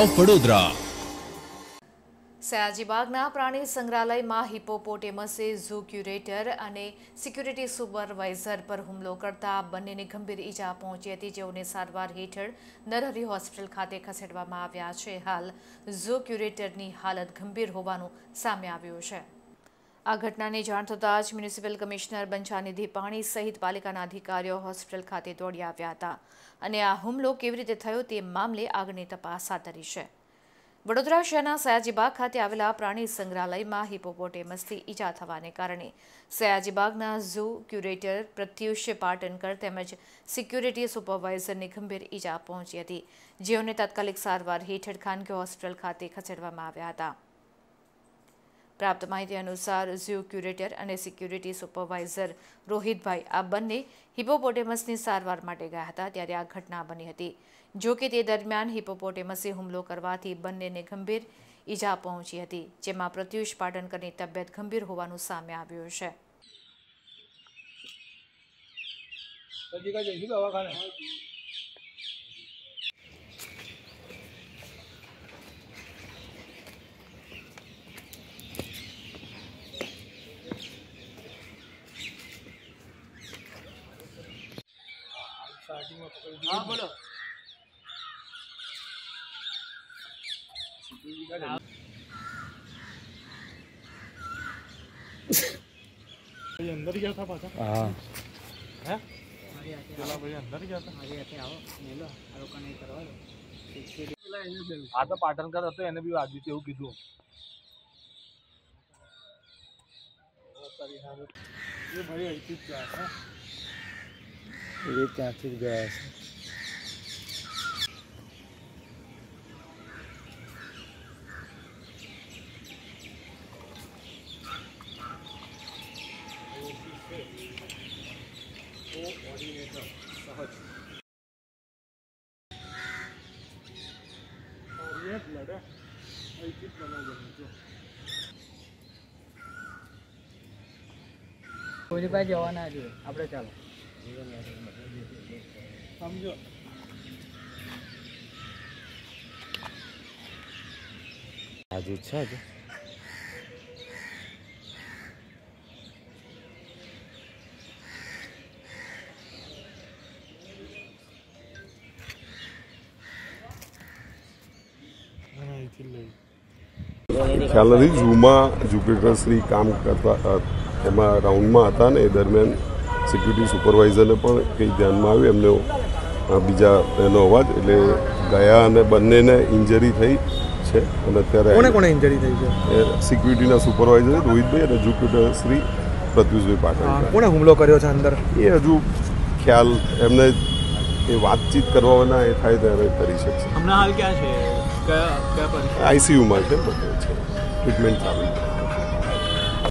Of Vadodara. સયાજીબાગના પ્રાણી સંગ્રહાલયમાં હિપોપોટેમસે ઝૂ ક્યુરેટર અને સિક્યુરિટી સુપરવાઇઝર પર હુમલો કરતા બંનેને ગંભીર ઈજા પહોંચી હતી. જેઓને સારવાર હેઠળ નરહરી હોસ્પિટલ ખાતે ખસેડવામાં આવ્યા છે. હાલ ઝૂ ક્યુરેટરની હાલત ગંભીર હોવાનું સામે આવ્યું છે. આ ઘટનાની જાણ થતાં જ મ્યુનિસિપલ કમિશનર બંછાનિધિ પાણી સહિત પાલિકાના અધિકારીઓ હોસ્પિટલ ખાતે દોડી આવ્યા હતા અને આ હુમલો કેવી રીતે થયો તે મામલે આગળની તપાસ હાથ ધરી છે. વડોદરા શહેરના સયાજીબાગ ખાતે આવેલા પ્રાણી સંગ્રહાલયમાં હિપોપોટેમસથી ઈજા થવાને કારણે સયાજીબાગના ઝૂ ક્યુરેટર પ્રત્યુષ પાટનકર તેમજ સિક્યુરિટી સુપરવાઇઝરને ગંભીર ઈજા પહોંચી હતી. જેઓને તાત્કાલિક સારવાર હેઠળ ખાનગી હોસ્પિટલ ખાતે ખસેડવામાં આવ્યા હતા. પ્રાપ્ત માહિતી અનુસાર ઝૂ ક્યુરેટર અને સિક્યુરિટી સુપરવાઇઝર રોહિતભાઈ આ બંને હિપોપોટેમસની સારવાર માટે ગયા હતા ત્યારે આ ઘટના બની હતી. જો કે તે દરમિયાન હિપોપોટેમસે હુમલો કરવાથી બંનેને ગંભીર ઈજા પહોંચી હતી, જેમાં પ્રત્યુષ પાટણકરની તબિયત ગંભીર હોવાનું સામે આવ્યું છે. દવાખાને? હા? બોલો અંદર ગયા હતા પાછા હા. હે પેલા ભાઈ અંદર ગયા હતા આ તો પાટણકર હતો એને બી વાગ્યું છે એવું કીધું એ ભાઈ અહીંથી જ ગયા હતા એ ત્યાંથી જ ગયા છે એક લડે અહીંથી જ બનાવ્યું જો કોઈ પાસે જવા ના જોઈએ આપણે ચાલો સમજો. આજુ છે જ. નથી ઝૂમાં જુપિટરશ્રી કામ કરતા એમાં રાઉન્ડમાં હતા ને એ દરમિયાન સિક્યુરિટી સુપરવાઇઝરને પણ કંઈ ધ્યાનમાં આવ્યું એમને બીજા એનો અવાજ એટલે ગયા અને બંનેને ઇન્જરી થઈ છે. અને અત્યારે કોને કોને ઇન્જરી થઈ છે? સિક્યુરિટીના સુપરવાઇઝર રોહિતભાઈ અને જુપિટરશ્રી પ્રત્યુષભાઈ હા, પાટણ કોને હુમલો કર્યો છે અંદર? એ હજુ ખ્યાલ એમને એ વાતચીત કરવાના એ થાય ત્યારે કરી શકશે. હમણાં હાલ ક્યાં છે? આઈસીયુમાં છે બધે છે. ટ્રીટમેન્ટ ચાલુ છે.